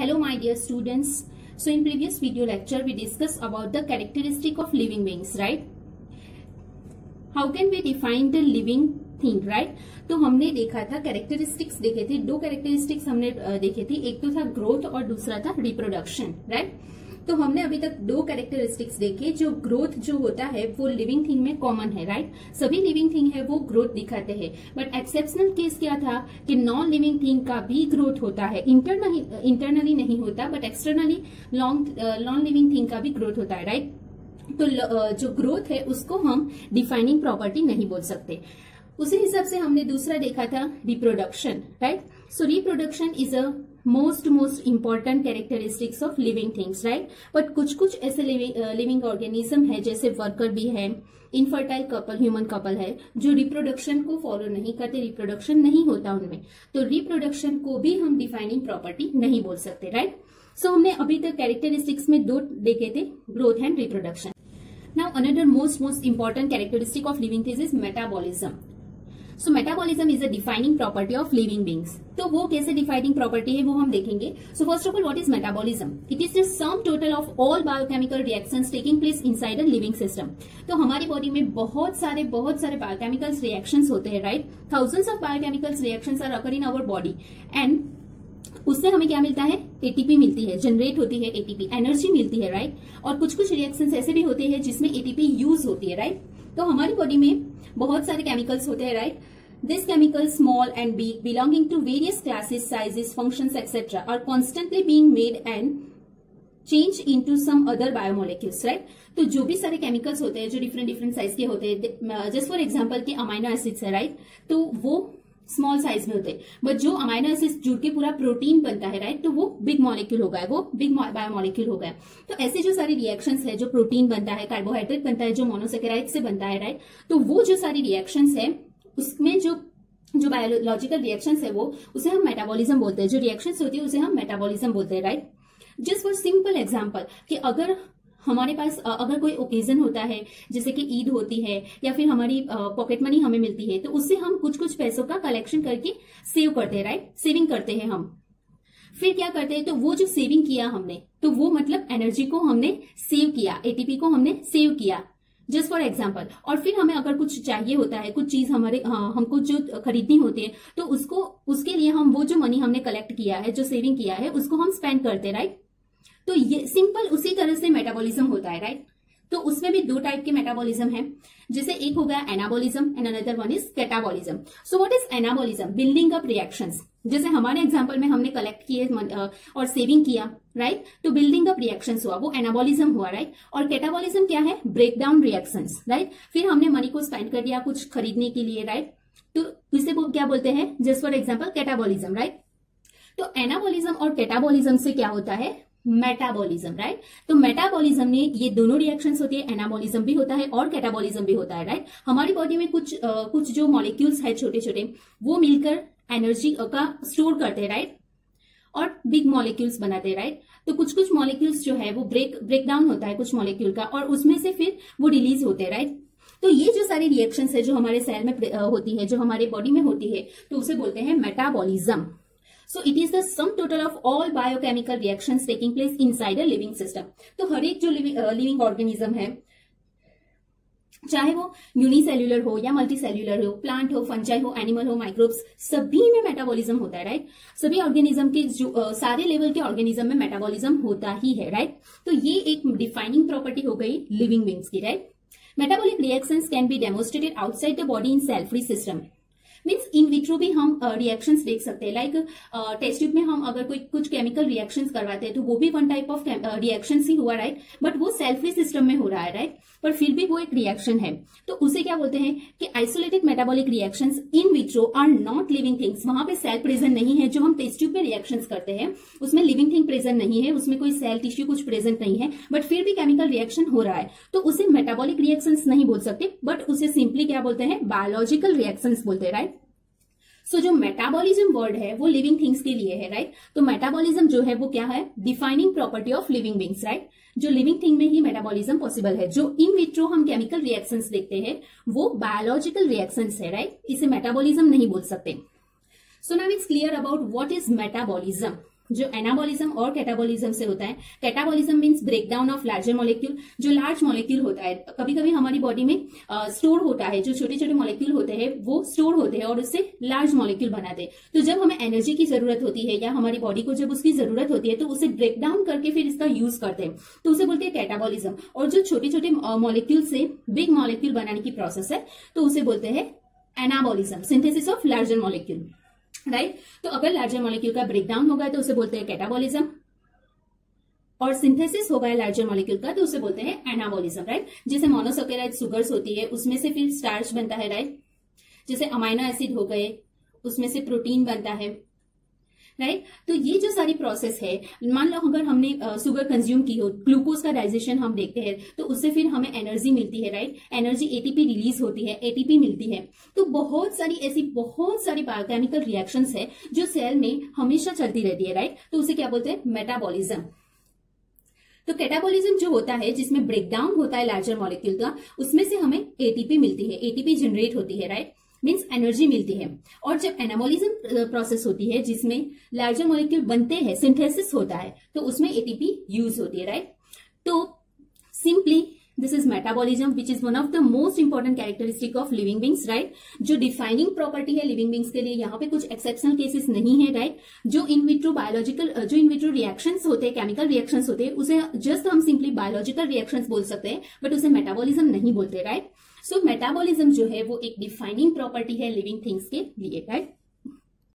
Hello my dear students. So in previous video lecture we discussed about the characteristic of living beings, right? How can we define the living thing, right? तो हमने देखा था characteristics देखे थे दो characteristics हमने अ, देखे थे एक तो था ग्रोथ और दूसरा था रिप्रोडक्शन राइट तो हमने अभी तक दो कैरेक्टरिस्टिक्स देखे, जो ग्रोथ जो होता है, वो लिविंग थिंग में कॉमन है राइट सभी लिविंग थिंग है, वो ग्रोथ दिखाते हैं। बट एक्सेप्शनल केस क्या था? कि नॉन लिविंग थिंग का भी ग्रोथ होता है। इंटरनली इंटरनली नहीं होता but externally long non living thing का भी ग्रोथ होता है राइट तो ल- जो ग्रोथ है, उसको हम डिफाइनिंग प्रॉपर्टी नहीं बोल सकते। उसी हिसाब से हमने दूसरा देखा था reproduction right so reproduction is a most most important characteristics of living things right but कुछ कुछ ऐसे लिविंग ऑर्गेनिज्म है जैसे वर्कर भी है इनफर्टाइल कपल ह्यूमन कपल है जो रिप्रोडक्शन को फॉलो नहीं करते रिप्रोडक्शन नहीं होता उनमें तो रिप्रोडक्शन को भी हम डिफाइनिंग प्रॉपर्टी नहीं बोल सकते राइट सो so, हमने अभी तक कैरेक्टरिस्टिक्स में दो देखे थे growth and reproduction Now another most most important characteristic of living things is metabolism. So, metabolism is a defining property of living beings. तो वो कैसे डिफाइनिंग प्रॉपर्टी है वो हम देखेंगे। So first of all what is metabolism it is the sum total of all biochemical reactions taking place inside a living system तो हमारी body में बहुत सारे बहुत सारे बायोकेमिकल्स रिएक्शंस होते हैं right thousands of biochemicals reactions are occur in our body and उससे हमें क्या मिलता है? एटीपी मिलती है जनरेट होती है एटीपी एनर्जी मिलती है राइट और कुछ कुछ रिएक्शंस ऐसे भी होते हैं जिसमें एटीपी यूज़ होती है राइट तो हमारी बॉडी में बहुत सारे केमिकल्स होते हैं right this chemical small and big belonging to various classes sizes functions etcetera are constantly being made and change into some other biomolecules right तो जो भी सारे केमिकल्स होते हैं, जो डिफरेंट डिफरेंट साइज़ के होते हैं जस्ट फॉर एग्ज़ाम्पल के अमाइनो एसिड्स है राइट right? तो वो स्मॉल साइज़ में होते हैं। बट जो अमाइनो एसिड्स जुड़ के पूरा प्रोटीन बनता है राइट तो वो बिग मॉलिक्यूल हो गया वो बिग बायोमोलिक्यूल हो गया तो ऐसे जो सारी रिएक्शन है, जो प्रोटीन बनता है कार्बोहाइड्रेट बनता है, जो मोनोसेकेराइड से बनता है राइट तो वो जो सारी रिएक्शन है, उसमें जो जो बायोलॉजिकल रिएक्शन है वो, उसे हम मेटाबॉलिज्म बोलते हैं। जो रिएक्शन होती है, उसे हम मेटाबॉलिज्म बोलते हैं right just for simple example कि अगर हमारे पास अगर कोई ओकेजन होता है जैसे कि ईद होती है या फिर हमारी पॉकेट मनी हमें मिलती है तो उससे हम कुछ कुछ पैसों का कलेक्शन करके सेव करते हैं राइट सेविंग करते हैं हम। फिर क्या करते हैं तो वो जो सेविंग किया हमने तो वो मतलब एनर्जी को हमने सेव किया एटीपी को हमने सेव किया। जस्ट फॉर एग्ज़ाम्पल और फिर हमें अगर कुछ चाहिए होता है कुछ चीज़ हमारे हाँ, हमको जो खरीदनी होती है तो उसको उसके लिए हम वो जो मनी हमने कलेक्ट किया है जो सेविंग किया है उसको हम स्पेंड करते हैं राइट तो ये सिंपल उसी तरह से मेटाबॉलिज्म होता है राइट तो उसमें भी दो टाइप के मेटाबॉलिज्म है। जैसे एक हो गया anabolism and another one is catabolism so what is anabolism building up reactions जैसे हमारे एग्जांपल में हमने कलेक्ट किए और सेविंग किया राइट तो बिल्डिंग अप रिएक्शंस हुआ, वो एनाबॉलिज्म हुआ राइट और कैटाबॉलिज्म क्या है? ब्रेक डाउन रिएक्शंस राइट फिर हमने मनी को स्पेंड कर दिया कुछ खरीदने के लिए राइट तो इसे वो क्या बोलते हैं? Just for example catabolism right तो एनाबॉलिज्म और कैटाबॉलिज्म से क्या होता है? मेटाबॉलिज्म राइट तो मेटाबॉलिज्म में ये दोनों रिएक्शन होती है एनाबॉलिज्म भी होता है और कैटाबॉलिज्म भी होता है राइट हमारी बॉडी में कुछ अ, कुछ जो मॉलिक्यूल्स है छोटे छोटे वो मिलकर एनर्जी का स्टोर करते हैं राइट और बिग मॉलिक्यूल्स बनाते हैं राइट तो कुछ कुछ मॉलिक्यूल्स जो है वो ब्रेक ब्रेक डाउन होता है कुछ मॉलिक्यूल का और उसमें से फिर वो रिलीज़ होते हैं राइट तो ये जो सारी रिएक्शंस है जो हमारे सेल में होती है जो हमारे बॉडी में होती है तो उसे बोलते हैं metabolism so it is the sum total of all biochemical reactions taking place inside a living system तो हर एक जो लिविंग ऑर्गेनिज्म है चाहे वो यूनिसेल्युलर हो या मल्टी सेल्युलर हो प्लांट हो फंजाई हो एनिमल हो माइक्रोब्स सभी में मेटाबॉलिज्म होता है राइट सभी ऑर्गेनिज्म के जो अ, सारे लेवल के ऑर्गेनिज्म में मेटाबॉलिज्म होता ही है राइट तो ये एक डिफाइनिंग प्रॉपर्टी हो गई लिविंग बींग्स की right metabolic reactions can be demonstrated outside the body in cell free system means in vitro भी हम रिएक्शंस देख सकते हैं। लाइक टेस्ट ट्यूब में हम अगर कोई, कुछ केमिकल रिएक्शन करवाते हैं तो वो भी वन टाइप ऑफ़ रिएक्शन ही हुआ राइट बट वो सेल्फी सिस्टम में हो रहा है राइट पर फिर भी वो एक रिएक्शन है। तो उसे क्या बोलते हैं कि isolated metabolic reactions in vitro are not living things वहाँ पे सेल प्रेजेंट नहीं है, जो हम टेस्ट ट्यूब में रिएक्शंस करते हैं, उसमें लिविंग थिंग प्रेजेंट नहीं है, उसमें कोई सेल टिश्यू कुछ प्रेजेंट नहीं है बट फिर भी केमिकल रिएक्शन हो रहा है। तो उसे मेटाबॉलिक रिएक्शन नहीं बोल सकते बट उसे सिंपली क्या बोलते हैं? बायोलॉजिकल रिएक्शन बोलते हैं राइट सो so, जो मेटाबॉलिज्म वर्ड है वो लिविंग थिंग्स के लिए है राइट right? तो मेटाबॉलिज्म जो है वो क्या है? Defining property of living beings right जो लिविंग थिंग में ही मेटाबॉलिज्म पॉसिबल है। जो इन विट्रो हम केमिकल रिएक्शंस देखते हैं वो बायोलॉजिकल रिएक्शंस है राइट right? इसे मेटाबॉलिज्म नहीं बोल सकते। So now it's clear about what is metabolism जो एनाबॉलिज्म और कैटाबॉलिज्म से होता है catabolism means breakdown of larger molecule जो लार्ज मॉलिक्यूल होता है कभी कभी हमारी बॉडी में स्टोर होता है, जो छोटे छोटे मॉलिक्यूल होते हैं, वो स्टोर होते हैं और उससे लार्ज मॉलिक्यूल बनाते हैं। तो जब हमें एनर्जी की ज़रूरत होती है या हमारी बॉडी को जब उसकी ज़रूरत होती है तो उसे ब्रेक डाउन करके फिर इसका यूज़ करते हैं। तो उसे बोलते हैं कैटाबॉलिज्म और जो छोटे छोटे मॉलिक्यूल से बिग मॉलिक्यूल बनाने की प्रोसेस है तो उसे बोलते हैं anabolism synthesis of larger molecule right तो अगर लार्जर मॉलिक्यूल का ब्रेकडाउन होगा तो उसे बोलते हैं कैटाबॉलिज्म और सिंथेसिस होगा लार्जर मॉलिक्यूल का तो उसे बोलते हैं एनाबोलिज्म राइट जैसे मोनोसोकेराइड सुगर्स होती है, उसमें से फिर स्टार्च बनता है राइट जैसे अमाइनो एसिड हो गए, उसमें से प्रोटीन बनता है राइट तो ये जो सारी प्रोसेस है, मान लो अगर हमने शुगर कंज्यूम की हो ग्लूकोज का डाइजेशन हम देखते हैं तो उससे फिर हमें एनर्जी मिलती है राइट एनर्जी एटीपी रिलीज़ होती है एटीपी मिलती है। तो बहुत सारी ऐसी, बहुत सारी बायोकेमिकल रिएक्शन है जो सेल में हमेशा चलती रहती है राइट तो उसे क्या बोलते हैं? मेटाबॉलिज्म तो कैटाबॉलिज्म जो होता है, जिसमें ब्रेकडाउन होता है लार्जर मॉलिक्यूल का, उसमें से हमें एटीपी मिलती है। एटीपी जनरेट होती है राइट मीन्स एनर्जी मिलती है और जब एनामोलिज्म प्रोसेस होती है, जिसमें लार्जर मोलिक्यूल बनते हैं, सिंथेसिस होता है तो उसमें एटीपी यूज़ होती है राइट तो simply this is metabolism which is one of the most important characteristic of living beings right जो डिफाइनिंग प्रॉपर्टी है लिविंग बींग्स के लिए, यहाँ पे कुछ एक्सेप्शनल केसेस नहीं है राइट right? जो इनविट्रो बायोलॉजिकल जो इनविट्रो रिएक्शंस होते हैं केमिकल रिएक्शंस होते हैं, उसे जस्ट हम सिंपली बायोलॉजिकल रिएक्शंस बोल सकते हैं बट उसे मेटाबॉलिज्म नहीं बोलते right right? So so, metabolism जो है वो एक डिफाइनिंग प्रॉपर्टी है लिविंग थिंग्स के लिए राइट